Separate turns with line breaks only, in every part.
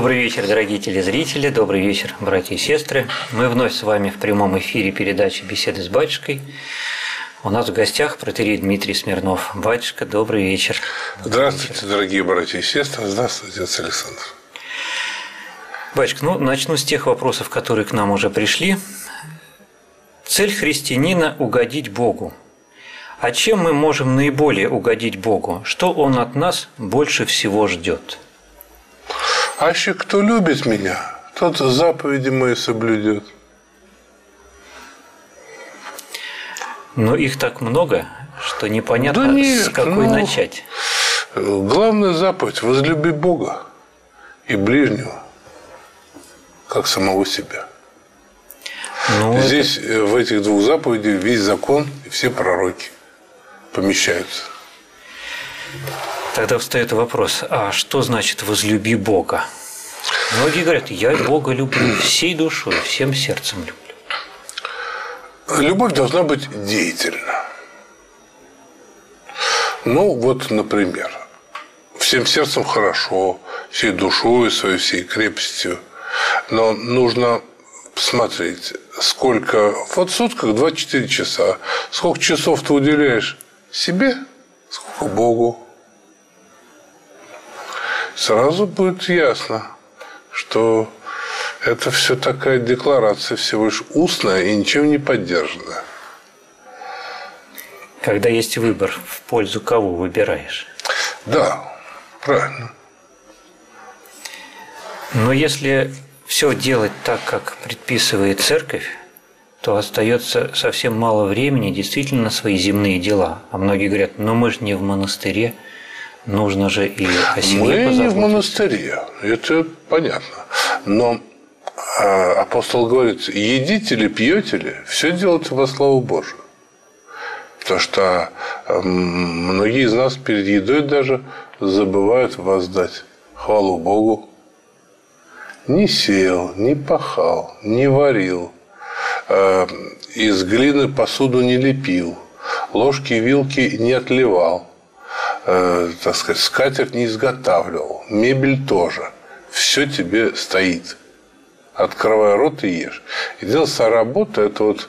Добрый вечер, дорогие телезрители, добрый вечер, братья и сестры. Мы вновь с вами в прямом эфире передачи «Беседы с батюшкой». У нас в гостях протерей Дмитрий Смирнов. Батюшка, добрый вечер.
Здравствуйте, вечер. дорогие братья и сестры. Здравствуйте, отец Александр.
Батюшка, ну, начну с тех вопросов, которые к нам уже пришли. Цель христианина – угодить Богу. А чем мы можем наиболее угодить Богу? Что Он от нас больше всего ждет?
– Аще кто любит меня, тот заповеди мои соблюдет.
Но их так много, что непонятно, да нет, с какой ну, начать.
Главная заповедь – возлюби Бога и ближнего, как самого себя. Ну, Здесь это... В этих двух заповедях весь закон и все пророки помещаются.
Тогда встает вопрос, а что значит «возлюби Бога»? Многие говорят, я Бога люблю всей душой, всем сердцем люблю.
Любовь должна быть деятельна. Ну, вот, например, всем сердцем хорошо, всей душой своей, всей крепостью. Но нужно посмотреть, сколько... Вот в сутках 24 часа. Сколько часов ты уделяешь себе, сколько Богу сразу будет ясно, что это все такая декларация всего лишь устная и ничем не поддержанная.
Когда есть выбор, в пользу кого выбираешь?
Да, правильно.
Но если все делать так, как предписывает церковь, то остается совсем мало времени действительно на свои земные дела. А многие говорят, ну мы же не в монастыре, нужно же и о семье
Мы не в монастыре, это понятно. Но а, апостол говорит, едите ли, пьете ли, все делайте во славу Божию. Потому что многие из нас перед едой даже забывают воздать хвалу Богу. Не сеял, не пахал, не варил, а, из глины посуду не лепил, ложки и вилки не отливал, э, так сказать, скатерть не изготавливал, мебель тоже. Все тебе стоит. Открывай рот и ешь. Единственная работа – это вот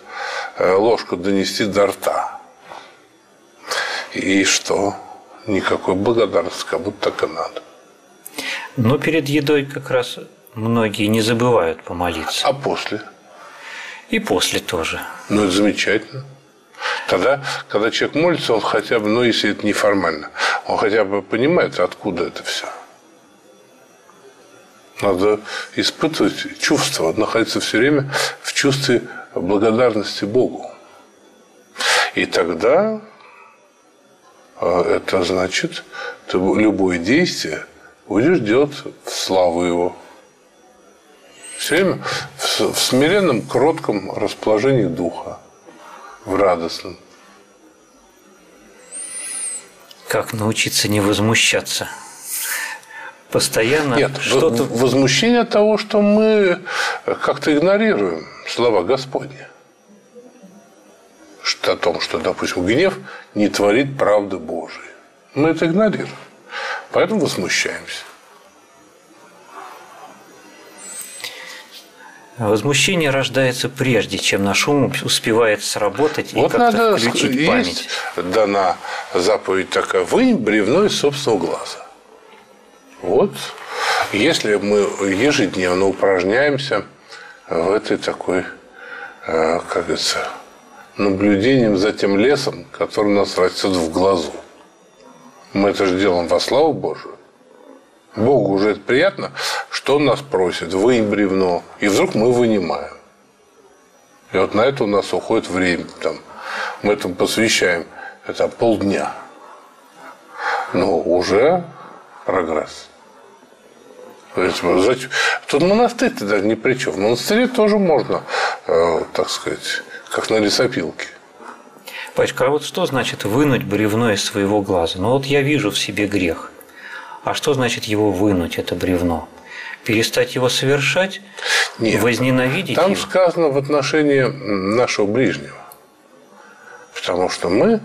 э, ложку донести до рта. И что? Никакой благодарности, как будто так и надо.
Но перед едой как раз многие не забывают помолиться.
А после?
И после тоже.
Ну, это замечательно. Тогда, когда человек молится, он хотя бы, ну, если это неформально, он хотя бы понимает, откуда это все. Надо испытывать чувство, находиться все время в чувстве благодарности Богу. И тогда а, это значит, ты любое действие будешь делать в славу Его. Все время в смиренном, кротком расположении духа в радостном.
Как научиться не возмущаться? Постоянно
Нет, что-то... возмущение от того, что мы как-то игнорируем слова Господни. Что о том, что, допустим, гнев не творит правды Божией. Мы это игнорируем. Поэтому возмущаемся.
Возмущение рождается прежде, чем наш ум успевает сработать вот и как-то включить есть память.
дана заповедь такая, вынь бревно из собственного глаза. Вот, если мы ежедневно упражняемся в этой такой, э, как говорится, наблюдением за тем лесом, который у нас растет в глазу. Мы это же делаем во славу Божию. Богу уже это приятно, что Он нас просит, вынь бревно, и вдруг мы вынимаем. И вот на это у нас уходит время. Там, мы этому посвящаем это полдня. Но уже прогресс. Тут монастырь-то даже ни при чем. В монастыре тоже можно, э, так сказать, как на лесопилке.
Пачка, а вот что значит вынуть бревно из своего глаза? Ну вот я вижу в себе грех. А что значит его вынуть, это бревно? Перестать его совершать?
Нет.
Возненавидеть
Там
его?
сказано в отношении нашего ближнего. Потому что мы,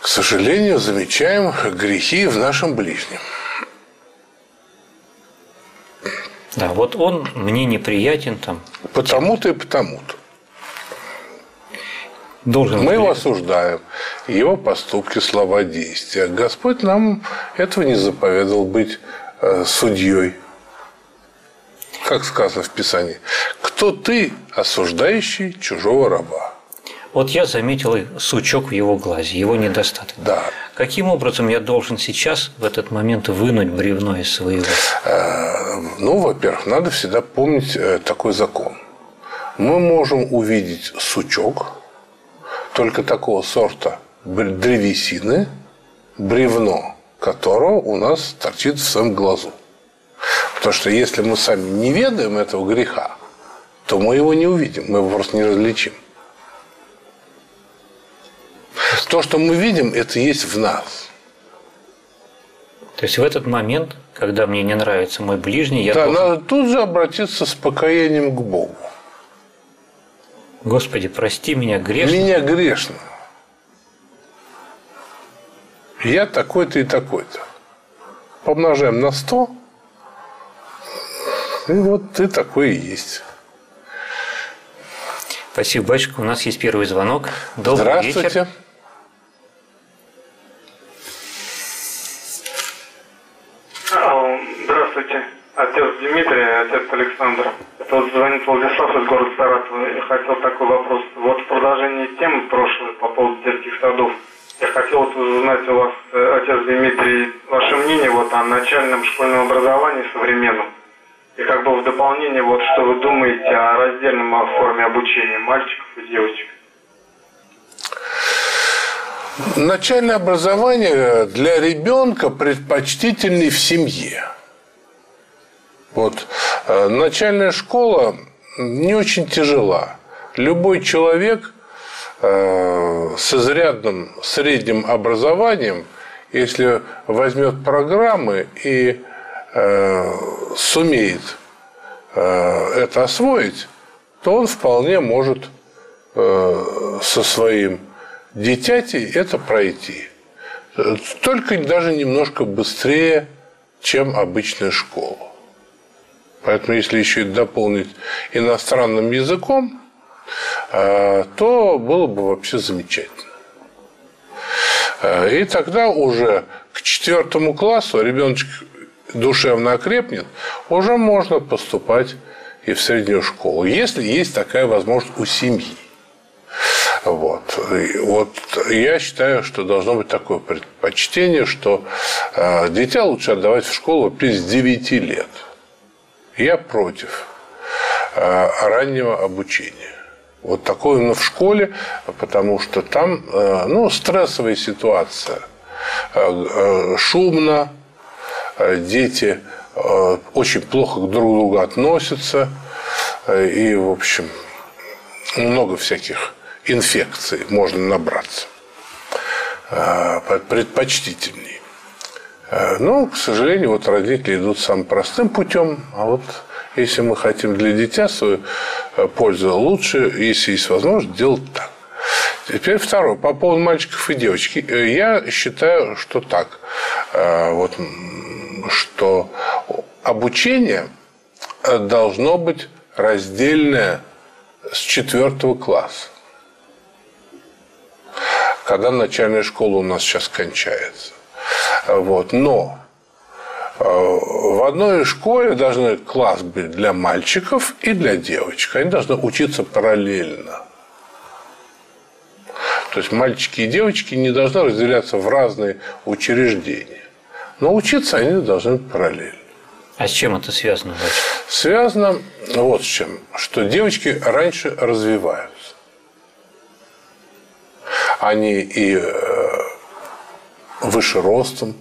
к сожалению, замечаем грехи в нашем ближнем.
Да, вот он мне неприятен там.
Потому-то и потому-то.
Должен
Мы
быть-
его осуждаем, его поступки, слова, действия. Господь нам этого не заповедовал быть э, судьей. Как сказано в Писании. Кто ты, осуждающий чужого раба?
Вот я заметил сучок в его глазе, его недостаток.
Да.
Каким образом я должен сейчас в этот момент вынуть бревно из своего?
Э, Ну, во-первых, надо всегда помнить э, такой закон. Мы можем увидеть сучок, только такого сорта древесины, бревно которого у нас торчит в своем глазу. Потому что если мы сами не ведаем этого греха, то мы его не увидим, мы его просто не различим. То, что мы видим, это есть в нас.
То есть в этот момент, когда мне не нравится мой ближний, я
Да,
должен,
надо тут же обратиться с покаянием к Богу.
Господи, прости меня грешно.
Меня грешно. Я такой-то и такой-то. Помножаем на 100, и вот ты такой и есть.
Спасибо, батюшка. У нас есть первый звонок. Добрый
Здравствуйте.
вечер.
А, Здравствуйте, отец Дмитрий, отец Александр. Это вот звонит Владислав из города Саратова. Я хотел такой вопрос. Вот в продолжении темы прошлой по поводу детских садов. Я хотел узнать у вас, э, отец Дмитрий, ваше мнение вот о начальном школьном образовании современном. И как бы в дополнение, вот что вы думаете о раздельном форме обучения мальчиков и девочек?
Начальное образование для ребенка предпочтительней в семье. Вот э, начальная школа не очень тяжела. Любой человек с изрядным средним образованием, если возьмет программы и э, сумеет э, это освоить, то он вполне может э, со своим дитятей это пройти. Э, Только даже немножко быстрее, чем обычная школа. Поэтому, если еще и дополнить иностранным языком, э, то было бы вообще замечательно. Э, И тогда уже к четвертому классу ребеночек душевно окрепнет, уже можно поступать и в среднюю школу, если есть такая возможность у семьи. Вот. И вот я считаю, что должно быть такое предпочтение, что э, дитя лучше отдавать в школу с 9 лет. Я против э, раннего обучения. Вот такое именно в школе, потому что там э, ну, стрессовая ситуация. Э, э, Шумно, дети очень плохо друг к другу относятся. И, в общем, много всяких инфекций можно набраться. Предпочтительней. Но, к сожалению, вот родители идут самым простым путем, а вот если мы хотим для дитя свою э, пользу, лучше, если есть возможность, делать так. Теперь второе. По поводу мальчиков и девочек. Э, Я считаю, что так. Э, Вот, что обучение должно быть раздельное с четвертого класса. Когда начальная школа у нас сейчас кончается. Вот. Но в одной школе должны класс быть для мальчиков и для девочек. Они должны учиться параллельно. То есть мальчики и девочки не должны разделяться в разные учреждения. Но учиться они должны параллельно.
А с чем это связано, батюшка?
Связано вот с чем, что девочки раньше развиваются. Они и э, выше ростом,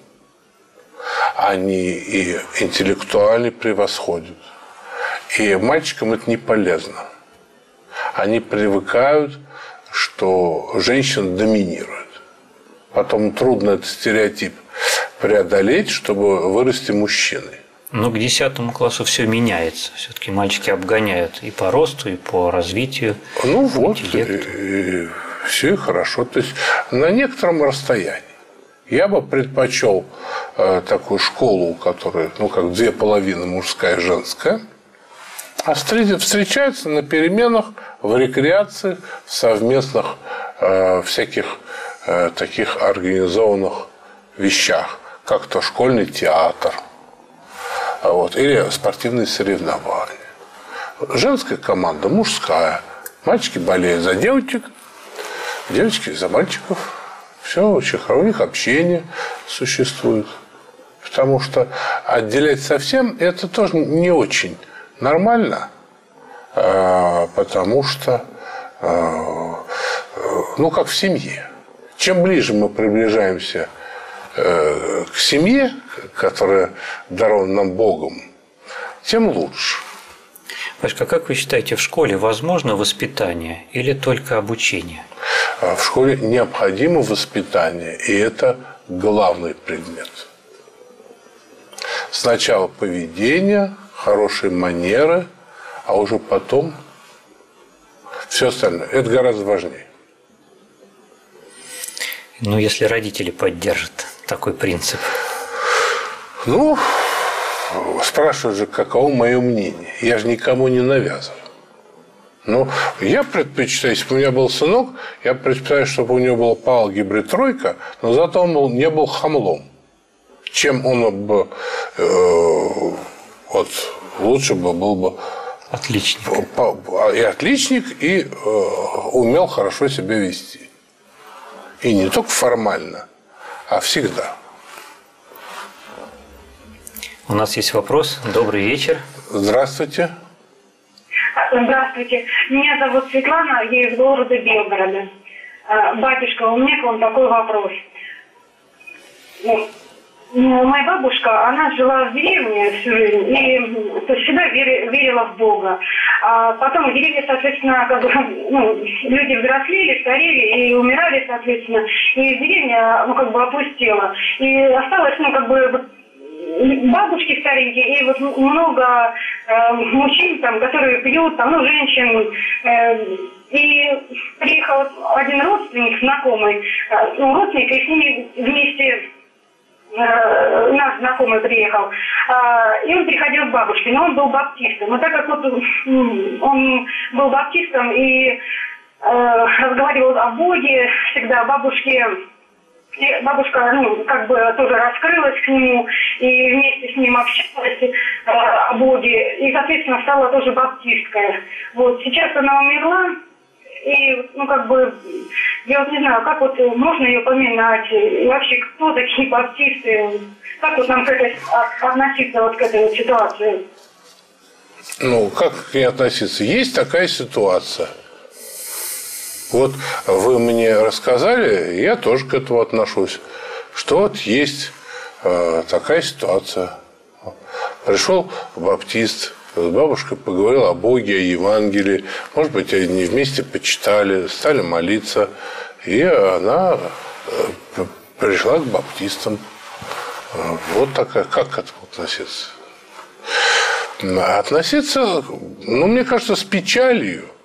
они и интеллектуально превосходят. И мальчикам это не полезно. Они привыкают, что женщина доминирует. Потом трудно этот стереотип преодолеть, чтобы вырасти мужчиной.
Но к 10 классу все меняется. Все-таки мальчики обгоняют и по росту, и по развитию.
Ну вот,
интеллекту.
все и хорошо. То есть на некотором расстоянии. Я бы предпочел э, такую школу, у которой, ну, как две половины, мужская и женская. А встречаются на переменах, в рекреации, в совместных э, всяких э, таких организованных вещах, как то школьный театр вот, или спортивные соревнования. Женская команда, мужская. Мальчики болеют за девочек, девочки за мальчиков. Все них общение существует. Потому что отделять совсем это тоже не очень нормально, а, потому что, а, ну, как в семье. Чем ближе мы приближаемся э, к семье, которая дарована нам Богом, тем лучше.
Пашка, как вы считаете, в школе возможно воспитание или только обучение?
А в школе необходимо воспитание, и это главный предмет. Сначала поведение, хорошие манеры, а уже потом все остальное. Это гораздо важнее.
Ну, если родители поддержат такой принцип.
Ну, спрашивают же, каково мое мнение. Я же никому не навязываю. Ну, я предпочитаю, если бы у меня был сынок, я предпочитаю, чтобы у него была по алгебре тройка, но зато он был, не был хамлом. Чем он бы э, вот лучше бы был бы
отличник.
И отличник, и э, умел хорошо себя вести. И не только формально, а всегда.
У нас есть вопрос. Добрый вечер.
Здравствуйте.
Здравствуйте. Меня зовут Светлана, я из города Белгорода. А, батюшка, у меня к вам такой вопрос. Ну, моя бабушка, она жила в деревне всю жизнь и то всегда верила в Бога. А потом в деревне, соответственно, как бы, ну, люди взрослели, старели и умирали, соответственно. И деревня, ну, как бы опустела. И осталось, ну, как бы, бабушки старенькие, и вот много э, мужчин, там, которые пьют, там, ну, женщин. Э, и приехал один родственник, знакомый, э, ну, родственник, и с ними вместе э, наш знакомый приехал, э, и он приходил к бабушке, но он был баптистом. Но так как вот он был баптистом и э, разговаривал о Боге, всегда бабушке и бабушка, ну, как бы тоже раскрылась к нему и вместе с ним общалась э, о Боге. И, соответственно, стала тоже баптисткой. Вот. Сейчас она умерла, и, ну, как бы, я вот не знаю, как вот можно ее поминать, и вообще, кто такие баптисты, как вот нам к этой, относиться вот к этой вот ситуации?
Ну, как к ней относиться? Есть такая ситуация – вот вы мне рассказали, я тоже к этому отношусь, что вот есть э, такая ситуация. Пришел баптист, с бабушкой поговорил о Боге, о Евангелии. Может быть, они вместе почитали, стали молиться. И она э, пришла к баптистам. Вот такая, как к этому относиться? Относиться, ну, мне кажется, с печалью –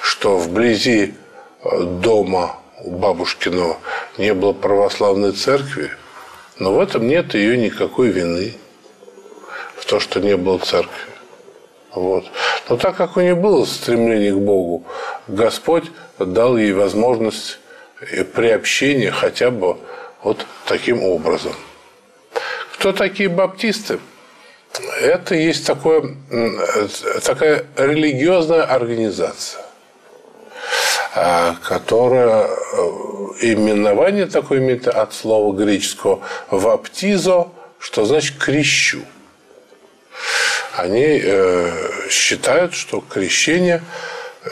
что вблизи э, дома у бабушкиного не было православной церкви, но в этом нет ее никакой вины, в то, что не было церкви. Вот. Но так как у нее было стремление к Богу, Господь дал ей возможность приобщения хотя бы вот таким образом. Кто такие баптисты? Это есть такое, э, такая религиозная организация. А, которая э, именование такое имеет от слова греческого «ваптизо», что значит «крещу». Они э, считают, что крещение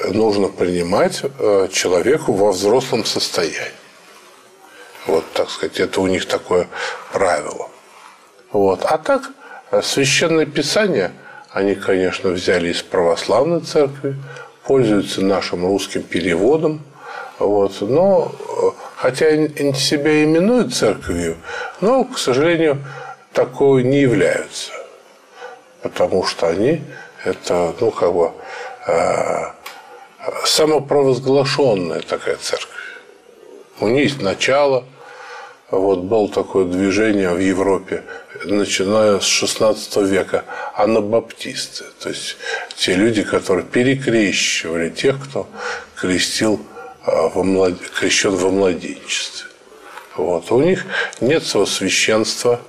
нужно принимать человеку во взрослом состоянии. Вот, так сказать, это у них такое правило. Вот. А так, священное писание они, конечно, взяли из православной церкви, пользуются нашим русским переводом. Вот. Но, хотя они себя именуют церковью, но, к сожалению, такой не являются. Потому что они это, ну, как бы, э, самопровозглашенная такая церковь. У них есть начало, вот было такое движение в Европе, начиная с 16 века, анабаптисты, то есть те люди, которые перекрещивали тех, кто крестил а, во млад... крещен во младенчестве. Вот. У них нет своего священства,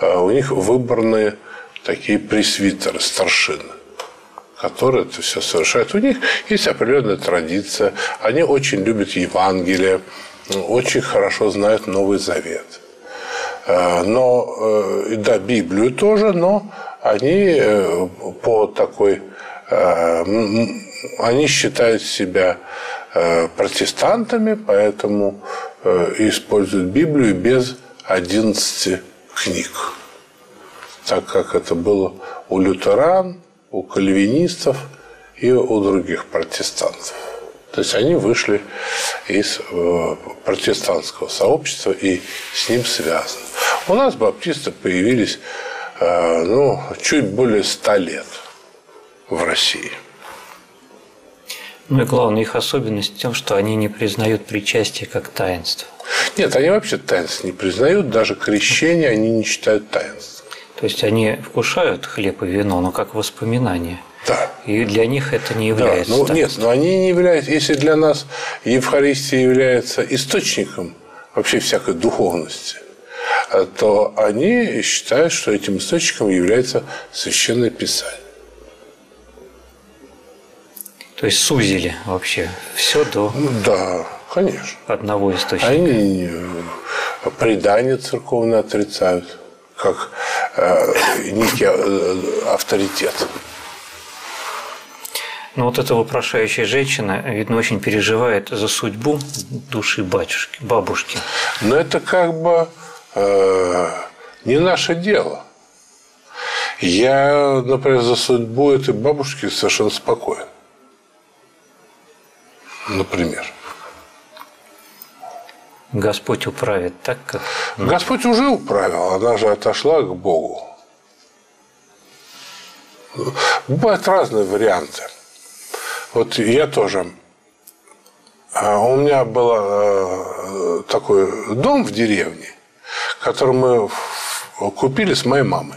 а у них выборные такие пресвитеры, старшины которые это все совершают. У них есть определенная традиция. Они очень любят Евангелие, очень хорошо знают Новый Завет. Э, но, э, да, Библию тоже, но они э, по такой... Они считают себя протестантами, поэтому используют Библию без 11 книг. Так как это было у лютеран, у кальвинистов и у других протестантов. То есть они вышли из э, протестантского сообщества и с ним связаны. У нас баптисты появились э, ну, чуть более ста лет в России.
Ну и главная их особенность в том, что они не признают причастие как таинство.
Нет, они вообще таинство не признают, даже крещение они не считают таинством.
То есть они вкушают хлеб и вино, но как воспоминание.
Да.
И для них это не является.
Да, ну, нет, но они не являются. Если для нас Евхаристия является источником вообще всякой духовности, то они считают, что этим источником является священное писание.
То есть сузили вообще все до
ну, да, конечно.
одного источника.
Они предания церковные отрицают как э, некий э, авторитет.
Но вот эта вопрошающая женщина, видно, очень переживает за судьбу души батюшки, бабушки.
Но это как бы э, не наше дело. Я, например, за судьбу этой бабушки совершенно спокоен. Например.
Господь управит так, как...
Господь уже управил, она же отошла к Богу. Бывают разные варианты. Вот я тоже. А у меня был э, такой дом в деревне, который мы купили с моей мамой.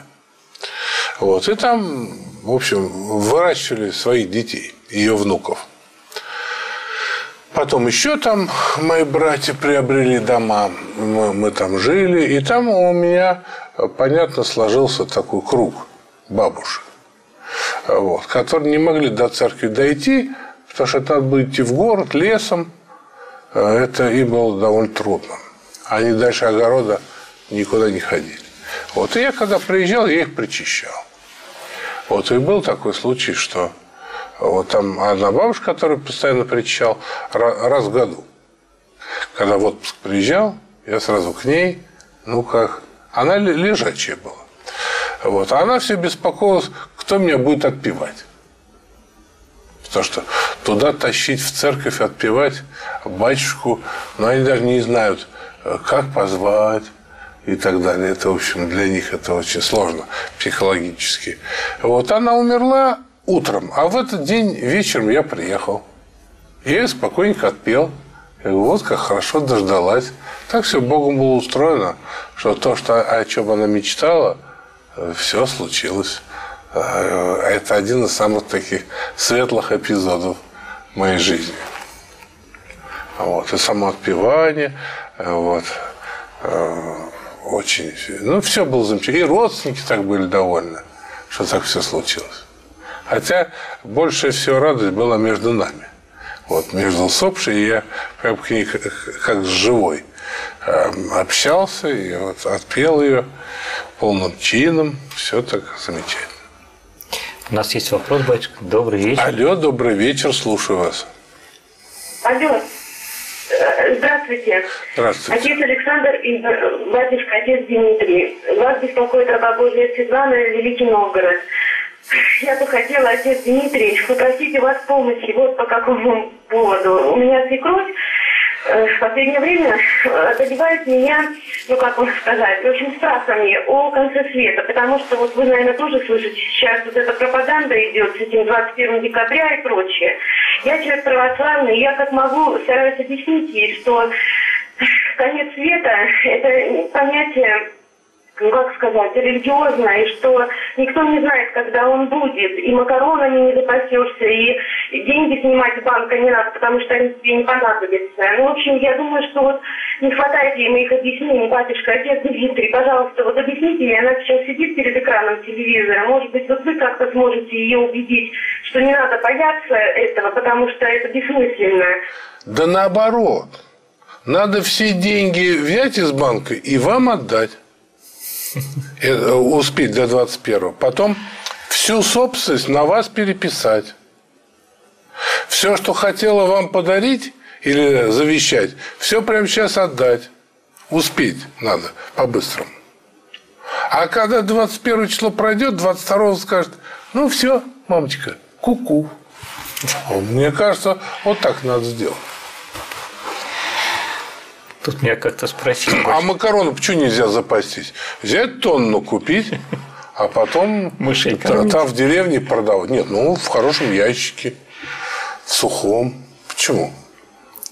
Вот. И там, в общем, выращивали своих детей, ее внуков. Потом еще там мои братья приобрели дома, мы, мы там жили, и там у меня, понятно, сложился такой круг бабушек, вот, которые не могли до церкви дойти, потому что надо было идти в город лесом, это им было довольно трудно. Они дальше огорода никуда не ходили. Вот, и я когда приезжал, я их причищал. Вот, и был такой случай, что вот там одна бабушка, которая постоянно причащал раз в году. Когда в отпуск приезжал, я сразу к ней, ну как, она лежачая была. Вот. А она все беспокоилась, кто меня будет отпевать. Потому что туда тащить в церковь, отпевать батюшку, но они даже не знают, как позвать и так далее. Это, в общем, для них это очень сложно психологически. Вот она умерла, утром, а в этот день вечером я приехал. Я спокойненько отпел. И вот как хорошо дождалась. Так все Богом было устроено, что то, что, о чем она мечтала, все случилось. А, это один из самых таких светлых эпизодов моей жизни. Вот. И само отпевание, вот. А, очень, ну, все было замечательно. И родственники так были довольны, что так все случилось. Хотя больше всего радость была между нами. Вот между усопшей я как, к ней как с живой эм, общался и вот отпел ее полным чином. Все так замечательно.
У нас есть вопрос, батюшка. Добрый вечер.
Алло, добрый вечер, слушаю вас.
Алло. Э, здравствуйте.
Здравствуйте.
Отец Александр и батюшка отец Дмитрий. Вас беспокоит раба Божия Светлана, Великий Новгород. Я бы хотела, отец Дмитрий, попросить у вас помощи вот по какому поводу. У меня свекровь э, в последнее время одолевает меня, ну как вам сказать, в общем, страхами о конце света, потому что вот вы, наверное, тоже слышите, сейчас вот эта пропаганда идет с этим 21 декабря и прочее. Я человек православный, я как могу стараюсь объяснить ей, что конец света – это понятие ну как сказать, религиозно, и что никто не знает, когда он будет, и макаронами не запасешься, и деньги снимать с банка не надо, потому что они тебе не понадобятся. Ну, в общем, я думаю, что вот не хватает ей моих объяснений, батюшка, отец Дмитрий, пожалуйста, вот объясните ей, она сейчас сидит перед экраном телевизора, может быть, вот вы как-то сможете ее убедить, что не надо бояться этого, потому что это бессмысленно.
Да наоборот. Надо все деньги взять из банка и вам отдать. Э, успеть до 21 Потом всю собственность на вас переписать. Все, что хотела вам подарить или завещать, все прямо сейчас отдать. Успеть надо по-быстрому. А когда 21 число пройдет, 22 скажет, ну все, мамочка, куку. -ку. Мне кажется, вот так надо сделать.
Тут меня как-то спросили.
А макароны почему нельзя запастись? Взять тонну купить, а потом
Мышей
там в деревне продавать. Нет, ну в хорошем ящике, сухом. Почему?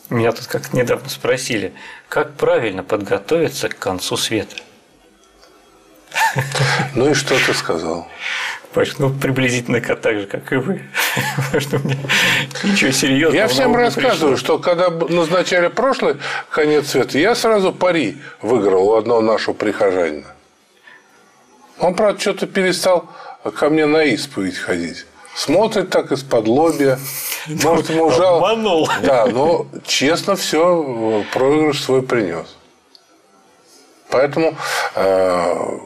Меня тут как-то недавно спросили, как правильно подготовиться к концу света.
Ну и что ты сказал?
Ну приблизительно так же, как и вы. Потому что мне ничего серьезного.
Я всем рассказываю, что когда назначали прошлый конец света, я сразу пари выиграл у одного нашего прихожанина. Он, правда, что-то перестал ко мне на исповедь ходить. Смотрит так из-под лобья. Может, ему жалко.
Обманул.
Да, но честно все проигрыш свой принес. Поэтому э,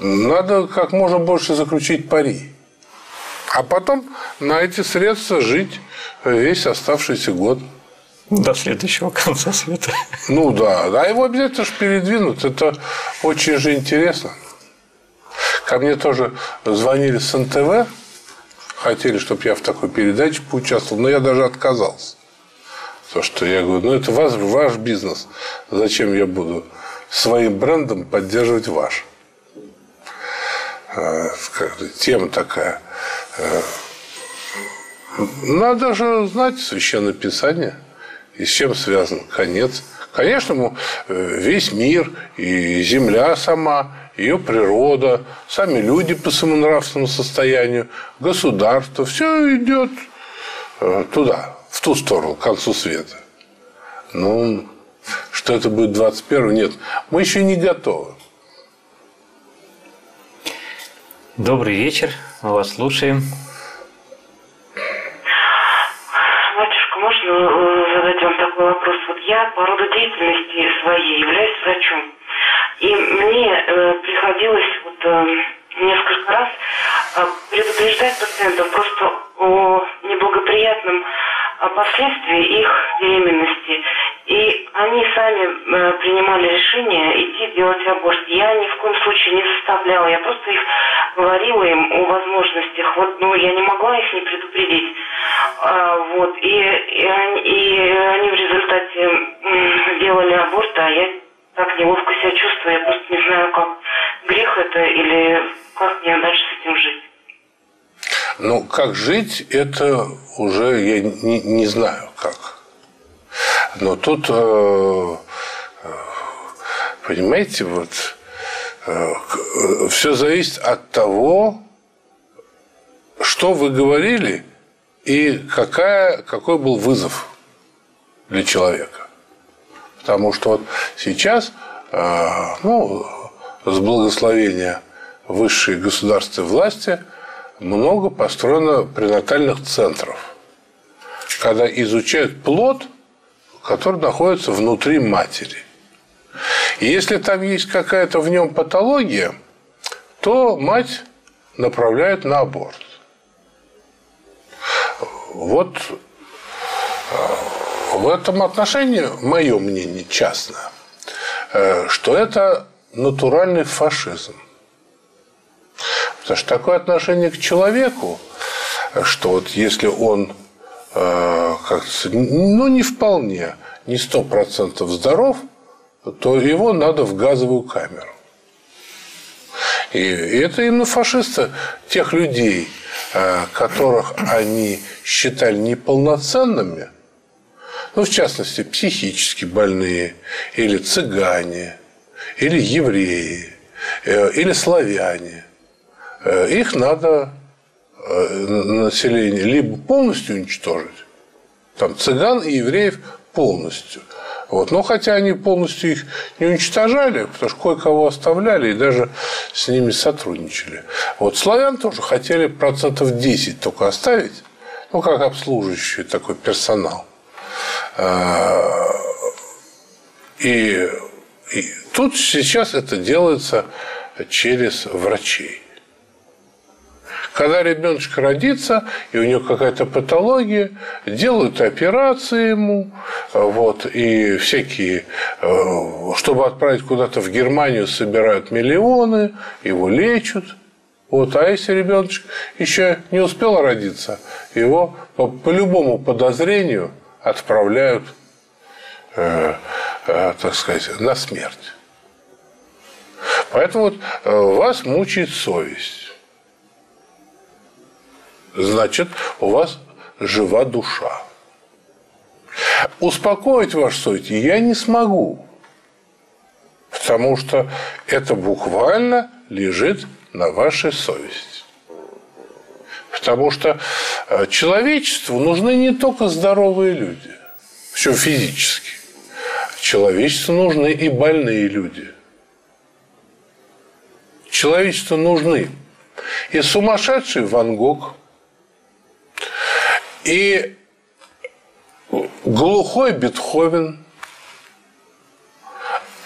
надо как можно больше заключить пари. А потом на эти средства жить весь оставшийся год.
До следующего конца света.
Ну да, а его обязательно же передвинут. Это очень же интересно. Ко мне тоже звонили с НТВ, хотели, чтобы я в такой передаче поучаствовал, но я даже отказался. То, что я говорю, ну это ваш, ваш бизнес. Зачем я буду своим брендом поддерживать ваш? Э, тема такая. Э, надо же знать священное писание и с чем связан конец. Конечно, э, весь мир и земля сама, ее природа, сами люди по своему нравственному состоянию, государство, все идет туда, в ту сторону, к концу света. Ну, что это будет 21 нет. Мы еще не готовы.
Добрый вечер, мы вас слушаем.
Батюшка, можно э, задать вам такой вопрос? Вот я по роду деятельности своей являюсь врачом. И мне э, приходилось вот э, несколько раз э, предупреждать пациентов просто о неблагоприятном о последствии их беременности. И они сами э, принимали решение идти делать аборт. Я ни в коем случае не заставляла, я просто их говорила им о возможностях. Вот, ну, я не могла их не предупредить. А, вот, и, и, они, и они в результате делали аборт, а я так неловко себя чувствую, я просто не знаю, как грех это или как мне дальше с этим жить.
Ну, как жить, это уже я не, не знаю как. Но тут, э, э, понимаете, вот э, все зависит от того, что вы говорили и какая, какой был вызов для человека. Потому что вот сейчас, ну, с благословения высшей государственной власти – много построено пренатальных центров, когда изучают плод, который находится внутри матери. И если там есть какая-то в нем патология, то мать направляет на аборт. Вот э, в этом отношении мое мнение частное, э, что это натуральный фашизм. Потому что такое отношение к человеку, что вот если он э, как ну не вполне, не сто процентов здоров, то его надо в газовую камеру. И это именно фашисты тех людей, э, которых они считали неполноценными, ну, в частности, психически больные, или цыгане, или евреи, э, или славяне, э, их надо э, население либо полностью уничтожить, там цыган и евреев полностью. Вот. Но хотя они полностью их не уничтожали, потому что кое-кого оставляли и даже с ними сотрудничали. Вот славян тоже хотели процентов 10 только оставить, ну, как обслуживающий такой персонал. А, и, и тут сейчас это делается через врачей. Когда ребеночек родится, и у него какая-то патология, делают операции ему, вот, и всякие, э, чтобы отправить куда-то в Германию, собирают миллионы, его лечат. Вот, а если ребеночек еще не успел родиться, его по, по любому подозрению отправляют, э, э, так сказать, на смерть. Поэтому вот э, вас мучает совесть. Значит, у вас жива душа. Успокоить вашу совесть я не смогу, потому что это буквально лежит на вашей совести. Потому что э, человечеству нужны не только здоровые люди, причем физически. Человечеству нужны и больные люди. Человечеству нужны и сумасшедший Ван Гог, и глухой Бетховен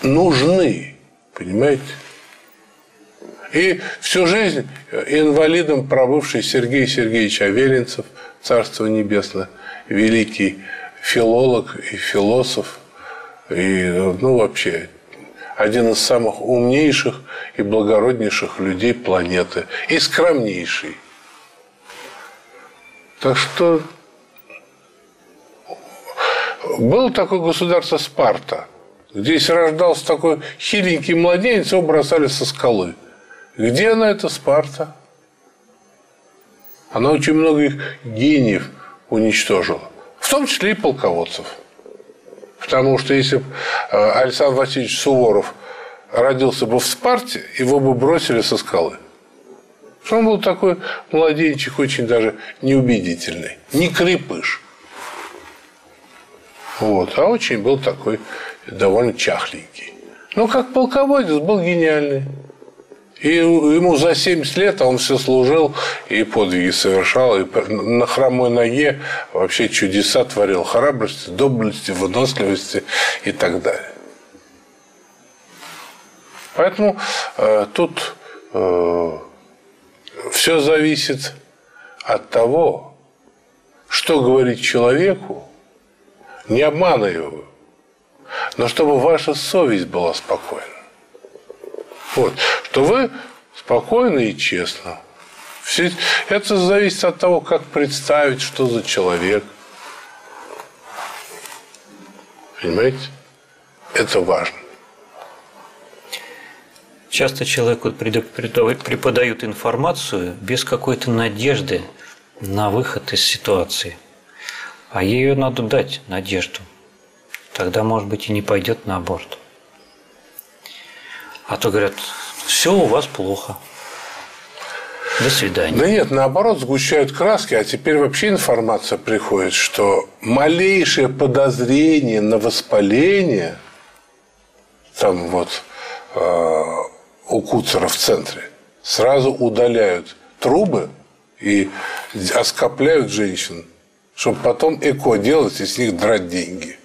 нужны, понимаете? И всю жизнь инвалидом пробывший Сергей Сергеевич Аверинцев, Царство Небесное, великий филолог и философ, и, ну, вообще, один из самых умнейших и благороднейших людей планеты, и скромнейший. Так что было такое государство Спарта, если рождался такой хиленький младенец, его бросали со скалы – где она, эта Спарта? Она очень многих гениев уничтожила. В том числе и полководцев. Потому что если бы э, Александр Васильевич Суворов родился бы в Спарте, его бы бросили со скалы. Он был такой младенчик, очень даже неубедительный. Не крепыш. Вот. А очень был такой довольно чахленький. Но как полководец был гениальный. И ему за 70 лет он все служил и подвиги совершал, и на хромой ноге вообще чудеса творил, храбрости, доблести, выносливости и так далее. Поэтому э, тут э, все зависит от того, что говорить человеку, не обманывая его, но чтобы ваша совесть была спокойна. Вот. Что вы спокойно и честно. Все, это зависит от того, как представить, что за человек. Понимаете? Это важно.
Часто человеку преподают информацию без какой-то надежды на выход из ситуации. А ее надо дать надежду. Тогда, может быть, и не пойдет на аборт. А то говорят, все у вас плохо. До свидания.
Да нет, наоборот, сгущают краски, а теперь вообще информация приходит, что малейшее подозрение на воспаление, там вот э, у Куцера в центре, сразу удаляют трубы и оскопляют женщин, чтобы потом эко делать и с них драть деньги.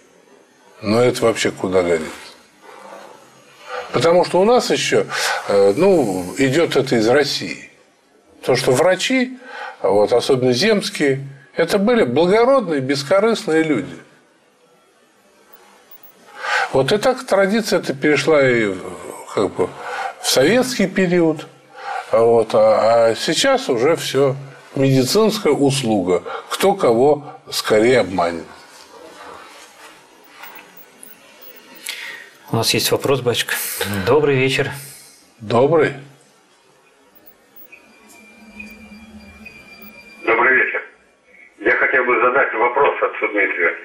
Но это вообще куда годится. Потому что у нас еще э, ну, идет это из России. То, что врачи, вот, особенно земские, это были благородные, бескорыстные люди. Вот и так традиция это перешла и как бы, в советский период. Вот, а, а сейчас уже все медицинская услуга. Кто кого скорее обманет.
У нас есть вопрос, батюшка. Добрый вечер.
Добрый.
Добрый вечер. Я хотел бы задать вопрос отцу Дмитрию.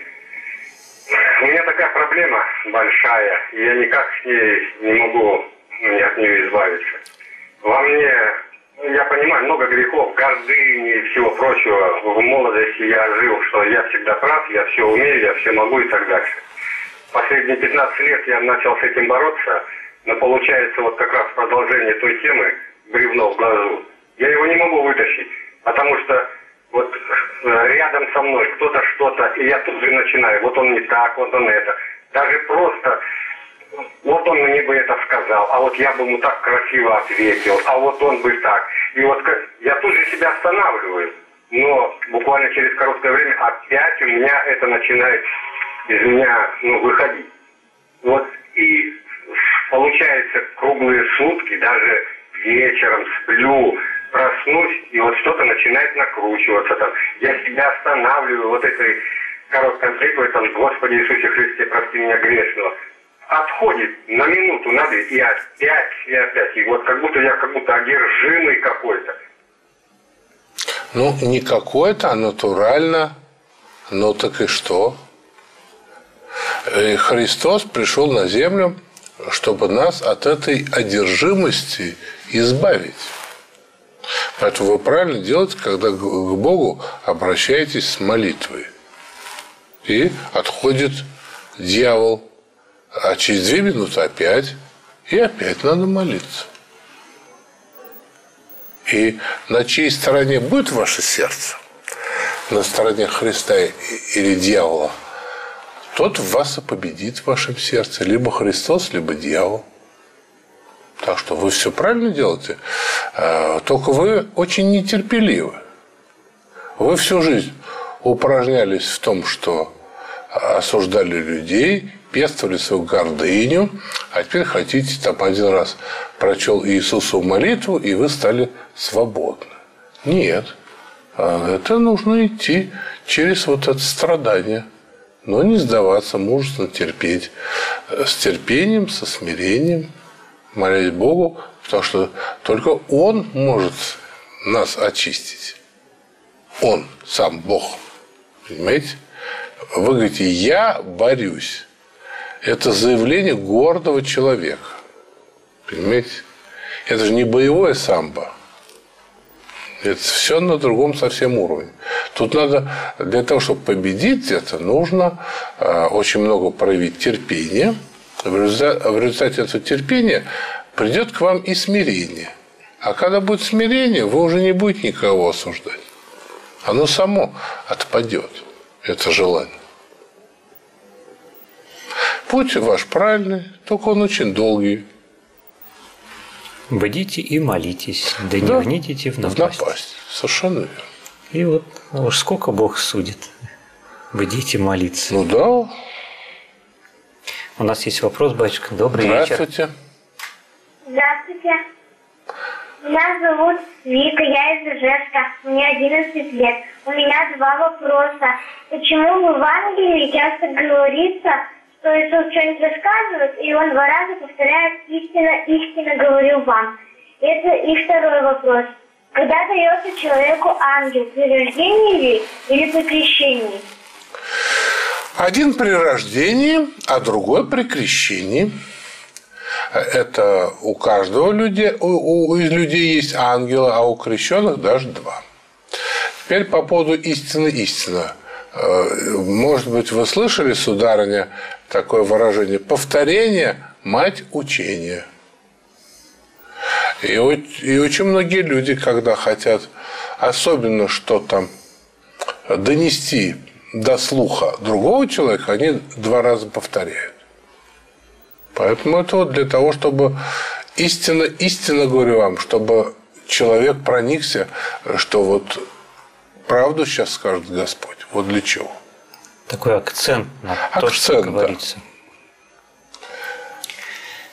у меня такая проблема большая, и я никак с ней не могу ну, от нее избавиться. Во мне, ну, я понимаю, много грехов, гордыни и всего прочего. В молодости я жил, что я всегда прав, я все умею, я все могу и так дальше. Последние 15 лет я начал с этим бороться, но получается вот как раз продолжение той темы бревно в глазу. Я его не могу вытащить, потому что вот э, рядом со мной кто-то что-то, и я тут же начинаю, вот он не так, вот он это. Даже просто, вот он мне бы это сказал, а вот я бы ему так красиво ответил, а вот он бы так. И вот я тут же себя останавливаю, но буквально через короткое время опять у меня это начинает из меня ну, выходить. Вот и получается круглые сутки, даже вечером сплю, проснусь, и вот что-то начинает накручиваться там. Я себя останавливаю вот этой короткой молитвой, там, Господи Иисусе Христе, прости меня грешного. Отходит на минуту, на две, и опять, и опять. И вот как будто я как будто одержимый какой-то.
Ну, не какой-то, а натурально. Ну так и что? И Христос пришел на землю, чтобы нас от этой одержимости избавить. Поэтому вы правильно делаете, когда к Богу обращаетесь с молитвой. И отходит дьявол, а через две минуты опять, и опять надо молиться. И на чьей стороне будет ваше сердце? На стороне Христа или дьявола? Тот вас победит в вашем сердце. Либо Христос, либо дьявол. Так что вы все правильно делаете, а, только вы очень нетерпеливы. Вы всю жизнь упражнялись в том, что осуждали людей, пестовали свою гордыню, а теперь хотите, там один раз прочел Иисусу молитву, и вы стали свободны. Нет. А это нужно идти через вот это страдание. Но не сдаваться, мужественно терпеть. С терпением, со смирением – молить Богу, потому что только Он может нас очистить. Он, сам Бог. Понимаете? Вы говорите, я борюсь. Это заявление гордого человека. Понимаете? Это же не боевое самбо. Это все на другом совсем уровне. Тут надо, для того, чтобы победить это, нужно э, очень много проявить терпения – в результате этого терпения придет к вам и смирение. А когда будет смирение, вы уже не будете никого осуждать. Оно само отпадет, это желание. Путь ваш правильный, только он очень долгий.
Бдите и молитесь, да, да не внидите в напасть. В напасть,
совершенно верно.
И вот ну уж сколько Бог судит. Бдите молиться.
Ну да,
у нас есть вопрос, батюшка. Добрый
Здравствуйте.
вечер.
Здравствуйте. Меня зовут Вика, я из Ижевска. Мне 11 лет. У меня два вопроса. Почему в Евангелии часто говорится, что Иисус что-нибудь рассказывает, и Он два раза повторяет «истинно, истинно говорю вам». Это и второй вопрос. Когда дается человеку ангел, при рождении ли или при крещении?
Один при рождении, а другой при крещении. Это у каждого людей, у, у, из людей есть ангелы, а у крещенных даже два. Теперь по поводу истины истина. Э, может быть, вы слышали, сударыня, такое выражение «повторение – мать учения». И, и очень многие люди, когда хотят особенно что-то донести до слуха другого человека, они два раза повторяют. Поэтому это вот для того, чтобы истинно, истинно говорю вам, чтобы человек проникся, что вот правду сейчас скажет Господь. Вот для чего.
Такой акцент на акцент, то, что говорится.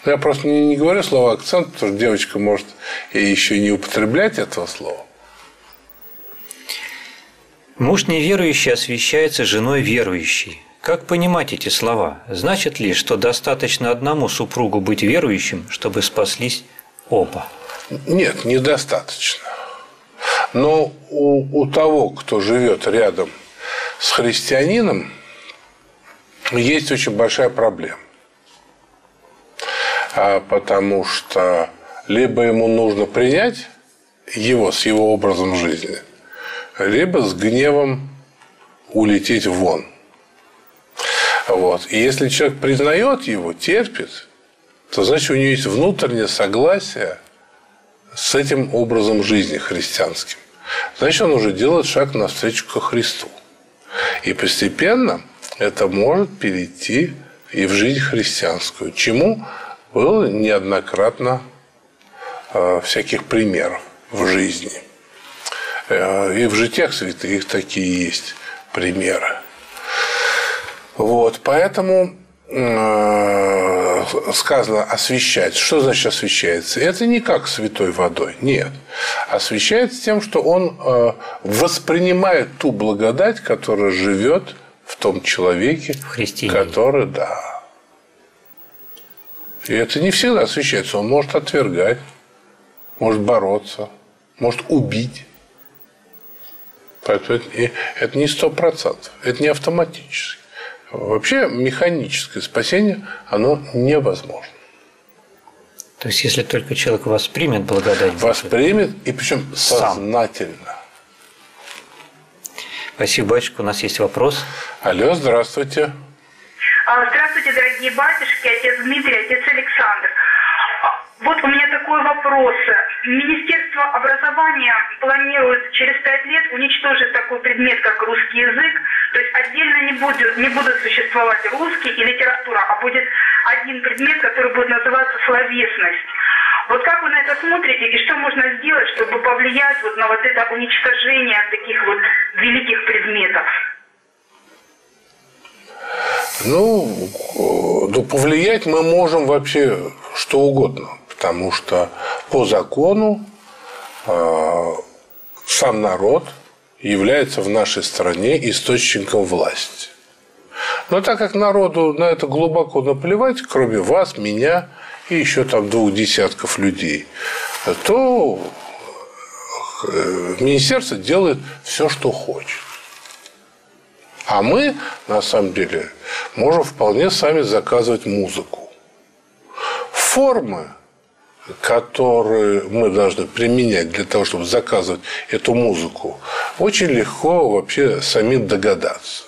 Да. Я просто не, не говорю слово акцент, потому что девочка может и еще не употреблять этого слова.
Муж неверующий освящается женой верующей. Как понимать эти слова? Значит ли, что достаточно одному супругу быть верующим, чтобы спаслись оба?
Нет, недостаточно. Но у, у того, кто живет рядом с христианином, есть очень большая проблема. А, потому что либо ему нужно принять его с его образом жизни, либо с гневом улететь вон. Вот. И если человек признает его, терпит, то значит у него есть внутреннее согласие с этим образом жизни христианским. Значит, он уже делает шаг навстречу ко Христу. И постепенно это может перейти и в жизнь христианскую, чему было неоднократно э, всяких примеров в жизни. Э, и в житиях святых такие есть примеры. Вот, поэтому сказано освещать. Что значит освещается? Это не как святой водой. Нет. Освещается тем, что он э, воспринимает ту благодать, которая живет в том человеке,
в
который, да. И это не всегда освещается. Он может отвергать, может бороться, может убить. Поэтому это не сто процентов, это не автоматически. Вообще механическое спасение, оно невозможно.
То есть, если только человек воспримет благодать.
Воспримет, и причем Сам. сознательно.
Спасибо, батюшка. У нас есть вопрос.
Алло, здравствуйте.
А, здравствуйте, дорогие батюшки, отец Дмитрий, отец Александр. Вот у меня такой вопрос. Министерство образования планирует через пять лет уничтожить такой предмет, как русский язык. То есть отдельно не будет, не будут существовать русский и литература, а будет один предмет, который будет называться словесность. Вот как вы на это смотрите и что можно сделать, чтобы повлиять вот на вот это уничтожение таких вот великих предметов?
Ну, ну, повлиять мы можем вообще что угодно потому что по закону э, сам народ является в нашей стране источником власти. Но так как народу на это глубоко наплевать, кроме вас, меня и еще там двух десятков людей, то э, министерство делает все, что хочет. А мы, на самом деле, можем вполне сами заказывать музыку. Формы которые мы должны применять для того, чтобы заказывать эту музыку, очень легко вообще самим догадаться,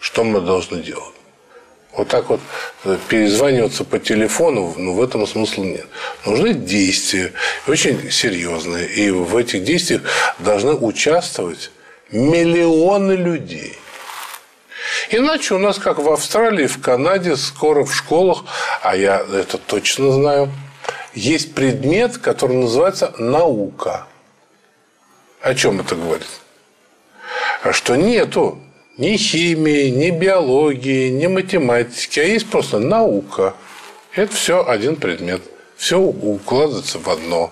что мы должны делать. Вот так вот перезваниваться по телефону, ну, в этом смысла нет. Нужны действия, очень серьезные. И в этих действиях должны участвовать миллионы людей. Иначе у нас, как в Австралии, в Канаде, скоро в школах, а я это точно знаю, есть предмет, который называется наука. О чем это говорит? А что нету ни химии, ни биологии, ни математики, а есть просто наука. Это все один предмет. Все укладывается в одно.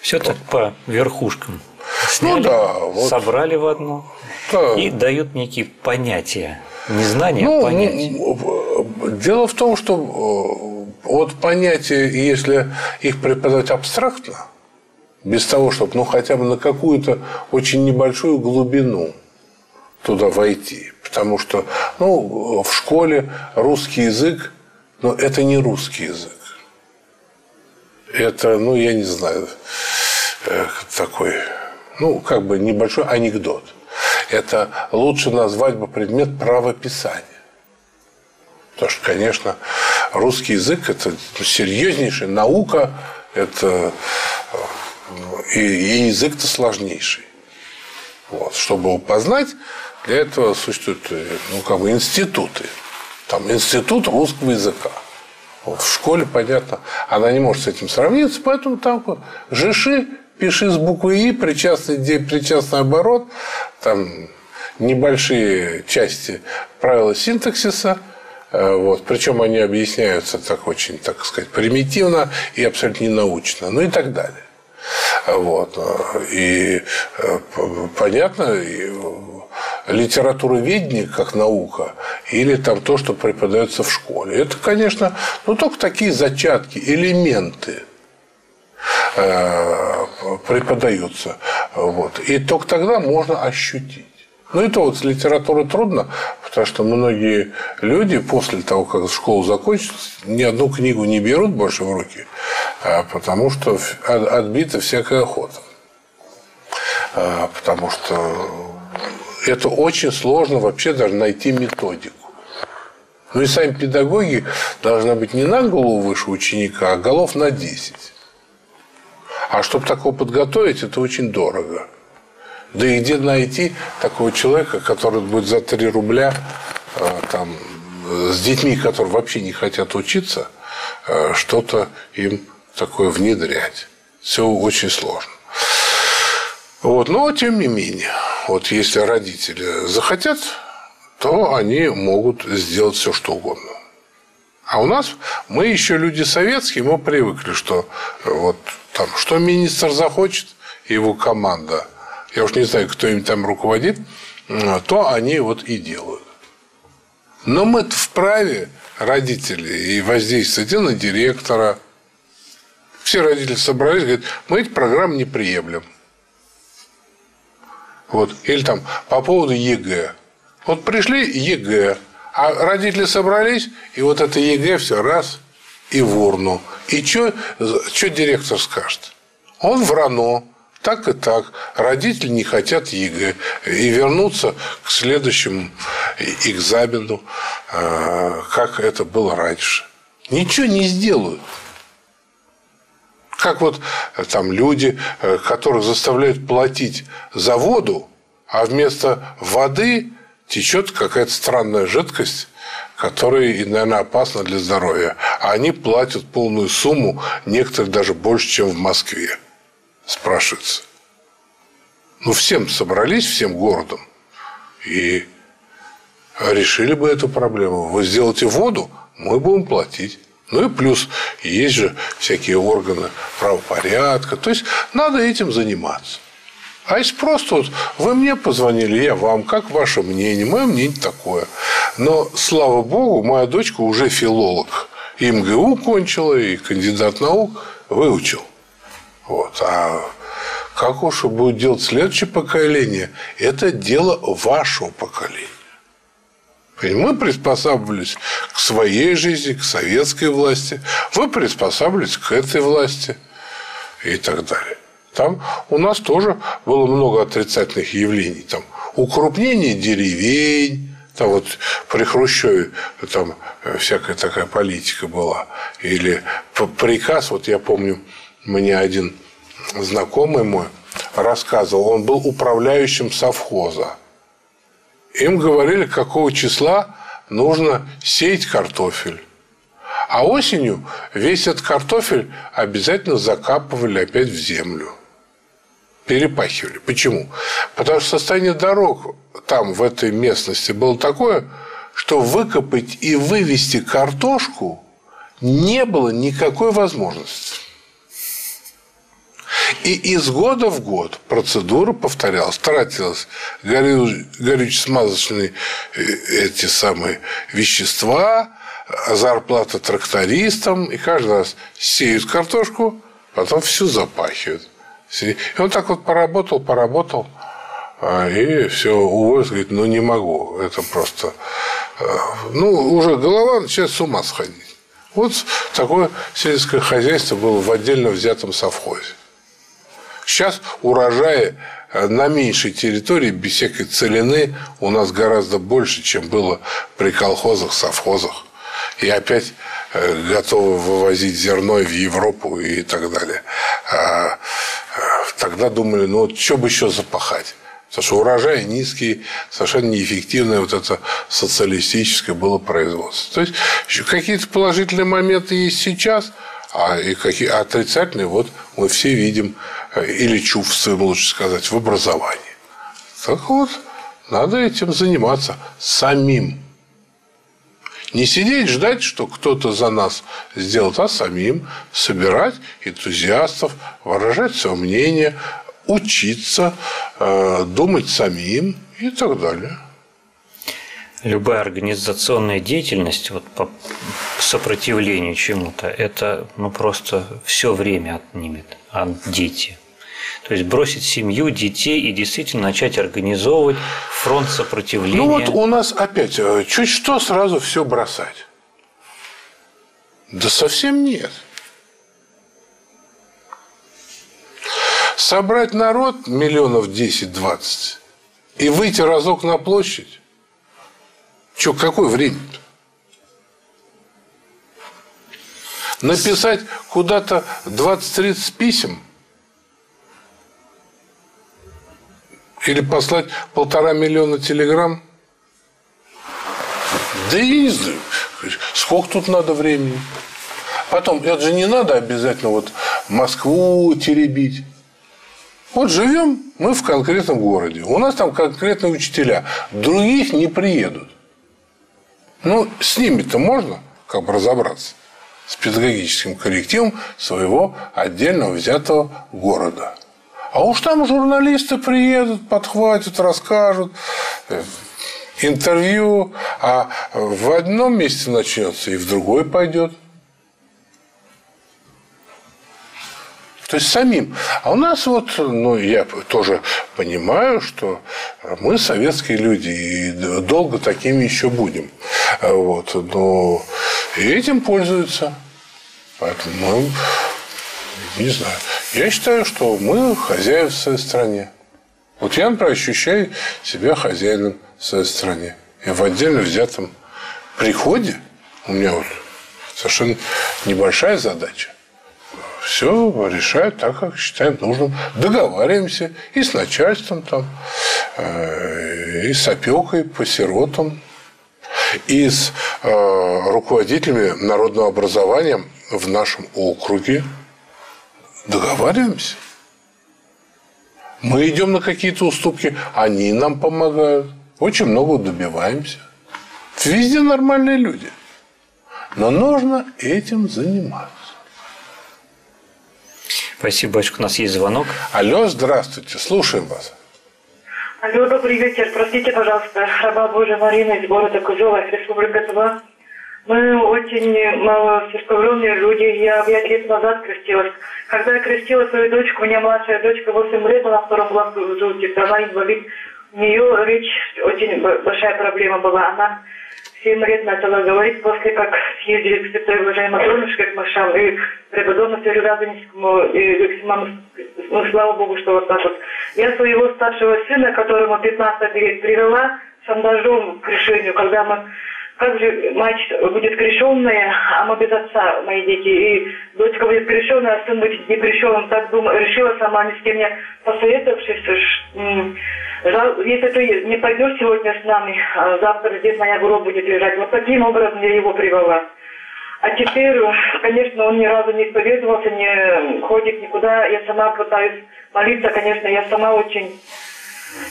Все так по верхушкам. Сняли, ну да, вот. собрали в одно да. и дают некие понятия. Не знания, а ну, а понятия.
Дело в том, что от понятия, если их преподавать абстрактно, без того, чтобы ну, хотя бы на какую-то очень небольшую глубину туда войти. Потому что ну, в школе русский язык, но это не русский язык. Это, ну, я не знаю, э, такой, ну, как бы небольшой анекдот. Это лучше назвать бы предмет правописания. Потому что, конечно, русский язык – это серьезнейшая наука, это и, и язык-то сложнейший. Вот. Чтобы его познать, для этого существуют ну, как бы институты. Там институт русского языка. Вот. В школе, понятно, она не может с этим сравниться, поэтому там вот, жиши, пиши с буквы И, причастный, причастный оборот, там небольшие части правила синтаксиса – Э, вот. Причем они объясняются так очень, так сказать, примитивно и абсолютно ненаучно, ну и так далее. Вот. И э, понятно, и литературоведение как наука или там то, что преподается в школе. Это, конечно, ну только такие зачатки, элементы э, преподаются. Вот. И только тогда можно ощутить. Ну, и то вот с литературой трудно, потому что многие люди после того, как школу закончат, ни одну книгу не берут больше в руки, а потому что отбита всякая охота. А, потому что это очень сложно вообще даже найти методику. Ну и сами педагоги должны быть не на голову выше ученика, а голов на 10. А чтобы такого подготовить, это очень дорого. Да и где найти такого человека, который будет за 3 рубля э, там, с детьми, которые вообще не хотят учиться, э, что-то им такое внедрять. Все очень сложно. Вот. Но тем не менее, вот если родители захотят, то они могут сделать все, что угодно. А у нас мы еще люди советские, мы привыкли, что вот там, что министр захочет, его команда, я уж не знаю, кто им там руководит, то они вот и делают. Но мы вправе, родители, и воздействовать и на директора. Все родители собрались, говорят, мы эти программы не приемлем. Вот. Или там по поводу ЕГЭ. Вот пришли ЕГЭ, а родители собрались, и вот это ЕГЭ все раз и в урну. И что директор скажет? Он в РОНО, так и так. Родители не хотят ЕГЭ и вернуться к следующему экзамену, э, как это было раньше. Ничего не сделают. Как вот э, там люди, э, которых заставляют платить за воду, а вместо воды течет какая-то странная жидкость, которая, наверное, опасна для здоровья. А они платят полную сумму, некоторые даже больше, чем в Москве. Спрашивается. Ну, всем собрались, всем городом, и решили бы эту проблему. Вы сделаете воду, мы будем платить. Ну и плюс есть же всякие органы правопорядка. То есть надо этим заниматься. А если просто вот вы мне позвонили, я вам, как ваше мнение? Мое мнение такое. Но, слава богу, моя дочка уже филолог. И МГУ кончила, и кандидат наук выучил. Вот. А как уж будет делать следующее поколение, это дело вашего поколения. Мы приспосабливались к своей жизни, к советской власти. Вы приспосабливались к этой власти и так далее. Там у нас тоже было много отрицательных явлений. Там укрупнение деревень, там вот при Хрущеве там всякая такая политика была. Или приказ, вот я помню, мне один знакомый мой рассказывал, он был управляющим совхоза. Им говорили, какого числа нужно сеять картофель. А осенью весь этот картофель обязательно закапывали опять в землю. Перепахивали. Почему? Потому что состояние дорог там, в этой местности, было такое, что выкопать и вывести картошку не было никакой возможности. И из года в год процедура повторялась, тратилась горюче-смазочные э, эти самые вещества, зарплата трактористам, и каждый раз сеют картошку, потом всю запахивают. И он так вот поработал, поработал, а, и все, уволился, говорит, ну не могу, это просто... Э, ну, уже голова начинает с ума сходить. Вот такое сельское хозяйство было в отдельно взятом совхозе. Сейчас урожаи э, на меньшей территории, без всякой целины, у нас гораздо больше, чем было при колхозах, совхозах. И опять э, готовы вывозить зерно в Европу и так далее. А э, тогда думали, ну вот что бы еще запахать? Потому что урожай низкий, совершенно неэффективное вот это социалистическое было производство. То есть какие-то положительные моменты есть сейчас, а и какие отрицательные вот мы все видим или чувствуем, лучше сказать, в образовании. Так вот, надо этим заниматься самим. Не сидеть, ждать, что кто-то за нас сделает, а самим собирать энтузиастов, выражать свое мнение, учиться, э, думать самим и так далее.
Любая организационная деятельность вот, по сопротивлению чему-то, это ну, просто все время отнимет от дети. То есть бросить семью, детей и действительно начать организовывать фронт сопротивления.
Ну вот у нас опять э, чуть что сразу все бросать. Да совсем нет. Собрать народ миллионов 10-20 и выйти разок на площадь. Че, какое время-то? Написать куда-то 20-30 писем или послать полтора миллиона телеграмм? Да знаю, сколько тут надо времени. Потом, это же не надо обязательно вот Москву теребить. Вот живем мы в конкретном городе. У нас там конкретные учителя. Других не приедут. Ну, с ними-то можно как бы разобраться с педагогическим коллективом своего отдельно взятого города. А уж там журналисты приедут, подхватят, расскажут, э, интервью, а в одном месте начнется и в другой пойдет. То есть самим. А у нас вот, ну, я тоже понимаю, что мы советские люди, и долго такими еще будем. Вот. Но этим пользуются. Поэтому мы, не знаю. Я считаю, что мы хозяева в своей стране. Вот я, например, ощущаю себя хозяином в своей стране. И в отдельно взятом приходе у меня вот совершенно небольшая задача. Все решают так, как считаем нужным. Договариваемся и с начальством там, э, и с опекой по сиротам, и с э, руководителями народного образования в нашем округе. Договариваемся. Мы идем на какие-то уступки, они нам помогают. Очень много добиваемся. Везде нормальные люди. Но нужно этим заниматься.
Спасибо, батюшка. У нас есть звонок.
Алло, здравствуйте. Слушаем вас.
Алло, добрый вечер. Простите, пожалуйста, раба Божия Марина из города Кузова, Республика Тува. Мы очень малоцерковленные люди. Я пять лет назад крестилась. Когда я крестила свою дочку, у меня младшая дочка 8 лет, она в втором классе учится, она инвалид. У нее речь очень большая проблема была. Она 7 лет начала говорить после как съездили к святой уважаемой Матронушке, к Машам, и преподобному Радонежскому, и к маму, ну, слава Богу, что вот так вот. Я своего старшего сына, которому 15 лет, привела шантажом к решению, когда мы как же мать будет крещенная, а мы без отца, мои дети, и дочка будет крещенная, а сын будет не крещенным. Так думаю, решила сама, ни с кем не посоветовавшись. Если ты не пойдешь сегодня с нами, а завтра здесь моя гроб будет лежать. Вот таким образом я его привела. А теперь, конечно, он ни разу не исповедовался, не ходит никуда. Я сама пытаюсь молиться, конечно, я сама очень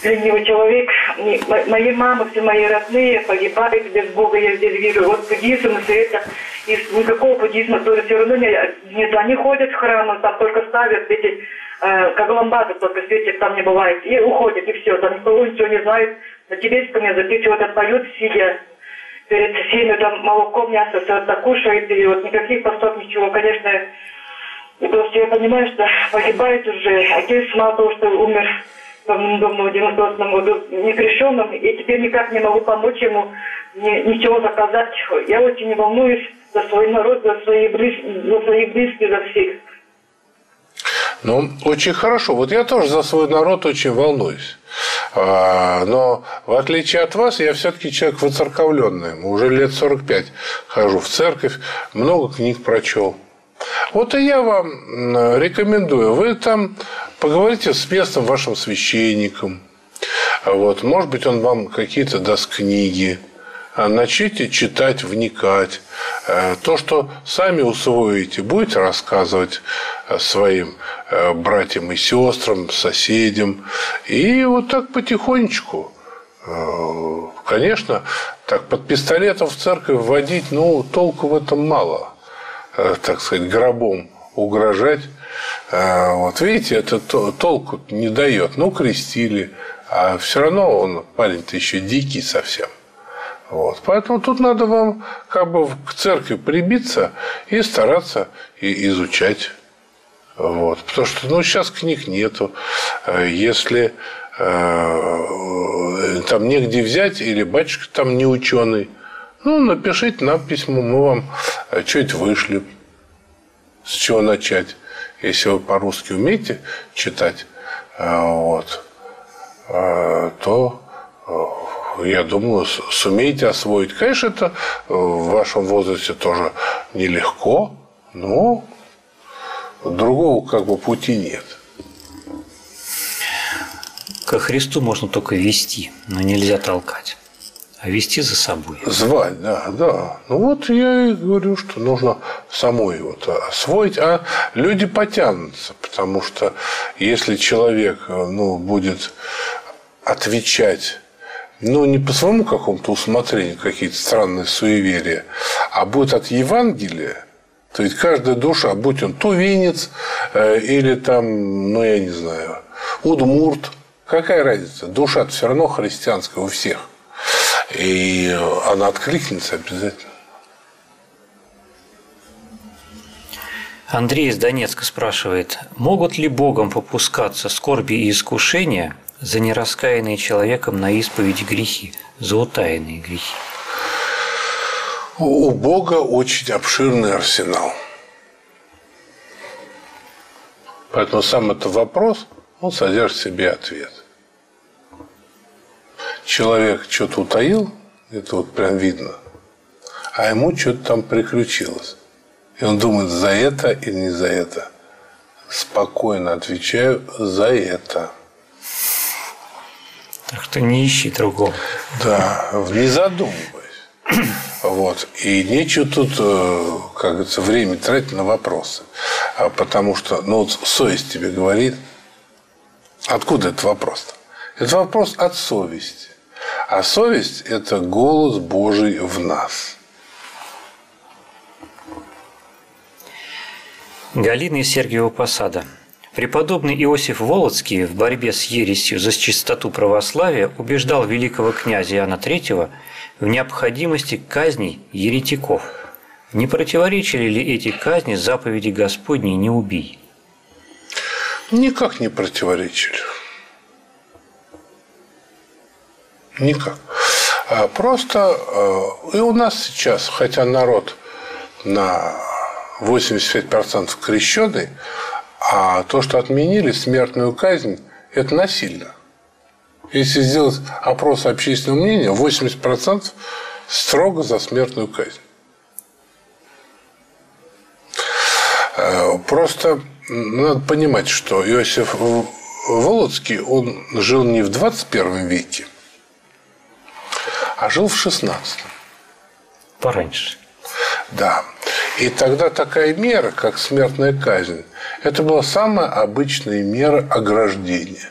ленивый человек. Мои мамы, все мои родные погибают без Бога, я здесь вижу. Вот буддизм, все это, и никакого буддизма тоже все равно нет. Они ходят в храм, там только ставят эти, как ламбады, только светят, там не бывает, и уходят, и все. Там никто ничего не знает. На тибетском языке чего-то поют, сидя перед всеми, там молоко, мясо, все это кушает, и вот никаких постов, ничего, конечно, и просто я понимаю, что погибает уже. Отец мало того, что умер давным-давно, в 98 году, некрещенным, и теперь никак не могу помочь ему ни, ничего заказать. Я очень волнуюсь за свой народ, за свои, близ, за своих близких, за всех.
Ну, очень хорошо. Вот я тоже за свой народ очень волнуюсь. А, но в отличие от вас, я все-таки человек воцерковленный. Уже лет 45 хожу в церковь, много книг прочел. Вот и я вам рекомендую. Вы там поговорите с местным вашим священником. Вот. Может быть, он вам какие-то даст книги. А начните читать, вникать. Э, то, что сами усвоите, будете рассказывать э, своим э, братьям и сестрам, соседям. И вот так потихонечку. Конечно, так под пистолетом в церковь вводить, ну, толку в этом мало. Э, так сказать, гробом угрожать. Э, вот видите, это толку не дает. Ну, крестили, а все равно он парень-то еще дикий совсем. Вот. Поэтому тут надо вам как бы к церкви прибиться и стараться и изучать Вот. Потому что ну, сейчас книг нету. Э, если э, там негде взять, или батюшка там не ученый, ну, напишите нам письмо, мы вам э, что-нибудь вышлем. С чего начать? Если вы по-русски умеете читать, вот, то я думаю, сумеете освоить. Конечно, это в вашем возрасте тоже нелегко, но другого как бы пути нет.
Ко Христу можно только вести, но нельзя толкать. А вести за собой.
Звать, да, да. Ну вот я и говорю, что нужно самой вот освоить, а люди потянутся, потому что если человек ну, будет отвечать ну, не по своему какому-то усмотрению, какие-то странные суеверия, а будет от Евангелия, то есть каждая душа, будь он тувинец э, или там, ну я не знаю, удмурт, какая разница? Душа все равно христианская у всех. И она откликнется обязательно.
Андрей из Донецка спрашивает, могут ли Богом попускаться скорби и искушения за нераскаянные человеком на исповедь грехи, за утаянные грехи?
У Бога очень обширный арсенал. Поэтому сам этот вопрос, он содержит в себе ответ. Человек что-то утаил, это вот прям видно, а ему что-то там приключилось. И он думает, за это или не за это. Спокойно отвечаю, за это.
Так что не ищи другого.
Да, не задумывайся. Вот. И нечего тут, э, как говорится, время тратить на вопросы. А потому что, ну, вот совесть тебе говорит. Откуда этот вопрос-то? Это вопрос от совести. А совесть – это голос Божий в нас.
Галина из Сергиева Посада. Преподобный Иосиф Волоцкий в борьбе с ересью за чистоту православия убеждал великого князя Иоанна III в необходимости казней еретиков. Не противоречили ли эти казни заповеди Господней «не убий»?
Никак не противоречили. Никак. А просто э, и у нас сейчас, хотя народ на 85% крещеный, а то, что отменили смертную казнь, это насильно. Если сделать опрос общественного мнения, 80% строго за смертную казнь. Э, просто надо понимать, что Иосиф Володский, он жил не в 21 веке, а жил в 16.
Пораньше.
Да. И тогда такая мера, как смертная казнь, это была самая обычная мера ограждения.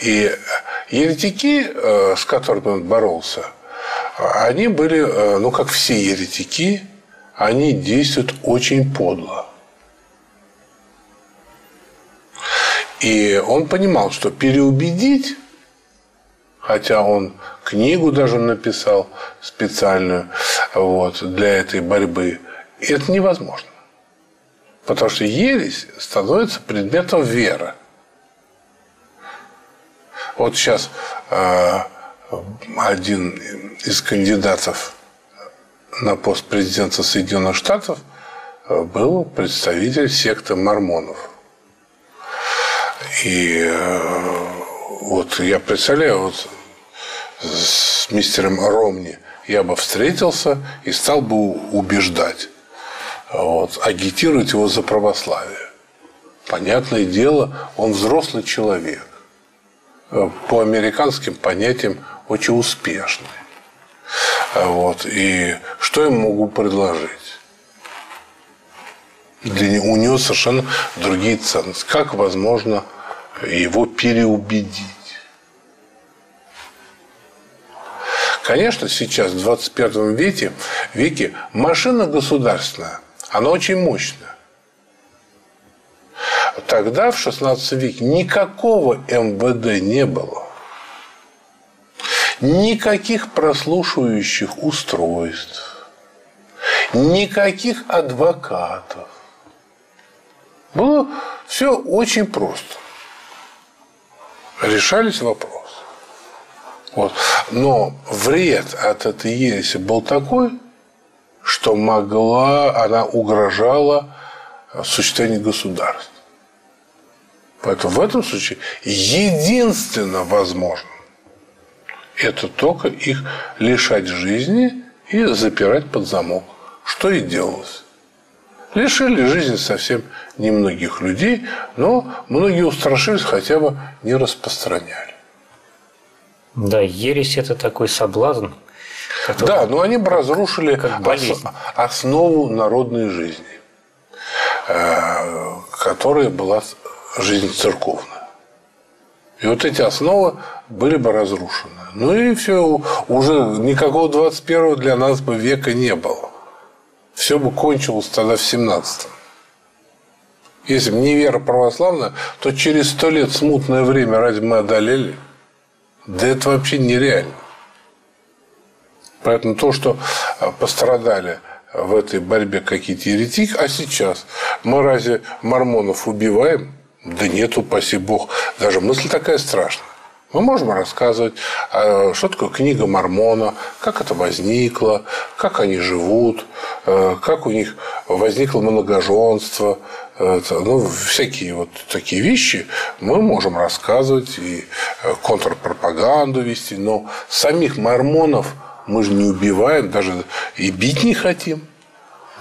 И еретики, э, с которыми он боролся, они были, э, ну, как все еретики, они действуют очень подло. И он понимал, что переубедить, хотя он книгу даже написал специальную вот, для этой борьбы, это невозможно. Потому что ересь становится предметом веры. Вот сейчас э, один из кандидатов на пост президента Соединенных Штатов э, был представитель секты мормонов. И э, вот я представляю, вот с мистером Ромни я бы встретился и стал бы убеждать, вот, агитировать его за православие. Понятное дело, он взрослый человек. Э, по американским понятиям очень успешный. Вот. И что я могу предложить? Для, у него совершенно другие ценности. Как возможно его переубедить? Конечно, сейчас, в 21 веке, веке машина государственная, она очень мощная. Тогда, в 16 веке, никакого МВД не было. Никаких прослушивающих устройств. Никаких адвокатов. Было все очень просто. Решались вопросы. Вот. Но вред от этой ереси был такой, что могла, она угрожала существованию государства. Поэтому в этом случае единственно возможно это только их лишать жизни и запирать под замок. Что и делалось. Лишили жизни совсем немногих людей, но многие устрашились, хотя бы не распространяли.
Да, ересь – это такой соблазн.
Который... Да, но они бы разрушили ос... основу народной жизни, э, которая была жизнь церковная. И вот эти основы были бы разрушены. Ну и все, уже никакого 21 для нас бы века не было. Все бы кончилось тогда в 17 Если бы не вера православная, то через сто лет смутное время разве мы одолели? Да это вообще нереально. Поэтому то, что а, пострадали в этой борьбе какие-то еретики, а сейчас мы разве мормонов убиваем? Да нет, упаси бог. Даже мысль такая страшная. Мы можем рассказывать, а, что такое книга Мормона, как это возникло, как они живут, э, как у них возникло многоженство, это, ну, всякие вот такие вещи мы можем рассказывать и э, контрпропаганду вести, но самих мормонов мы же не убиваем, даже и бить не хотим.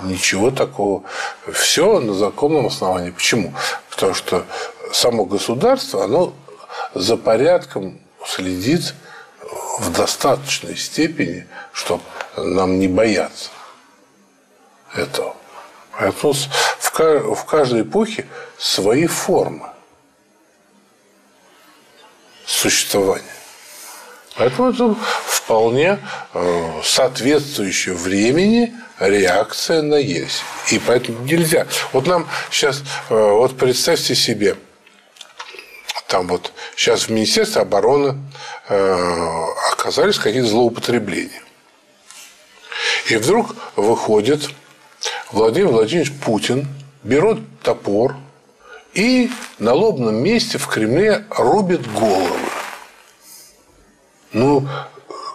Ничего такого. Все на законном основании. Почему? Потому что само государство, оно за порядком следит в достаточной степени, чтобы нам не бояться этого. Поэтому в каждой эпохе свои формы существования. Поэтому это вполне э, соответствующая времени реакция на ересь. И поэтому нельзя. Вот нам сейчас, э, вот представьте себе, там вот сейчас в Министерстве обороны э, оказались какие-то злоупотребления. И вдруг выходит Владимир Владимирович Путин, берет топор и на лобном месте в Кремле рубит головы. Ну,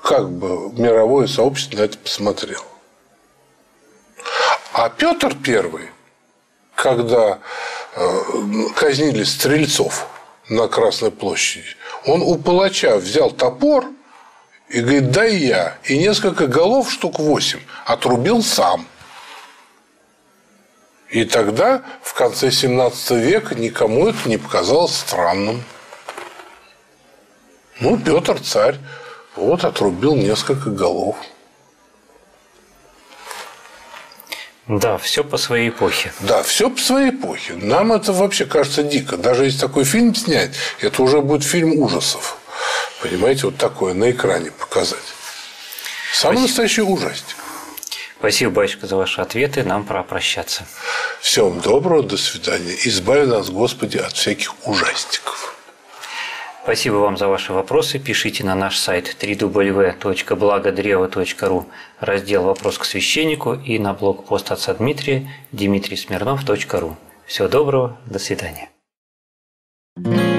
как бы мировое сообщество на это посмотрело. А Петр Первый, когда э, казнили стрельцов – на Красной площади, он у палача взял топор и говорит, дай я. И несколько голов, штук восемь, отрубил сам. И тогда, в конце 17 века, никому это не показалось странным. Ну, Петр царь, вот отрубил несколько голов.
Да, все по своей эпохе.
Да, все по своей эпохе. Нам это вообще кажется дико. Даже если такой фильм снять, это уже будет фильм ужасов. Понимаете, вот такое на экране показать. Самый Спасибо. настоящий ужастик.
Спасибо, батюшка, за ваши ответы. Нам пора прощаться.
Всем доброго, до свидания. Избави нас, Господи, от всяких ужастиков.
Спасибо вам за ваши вопросы. Пишите на наш сайт www.благодрево.ру раздел «Вопрос к священнику» и на блог-пост отца Дмитрия дмитриесмирнов.ру. Всего доброго, до свидания. thank you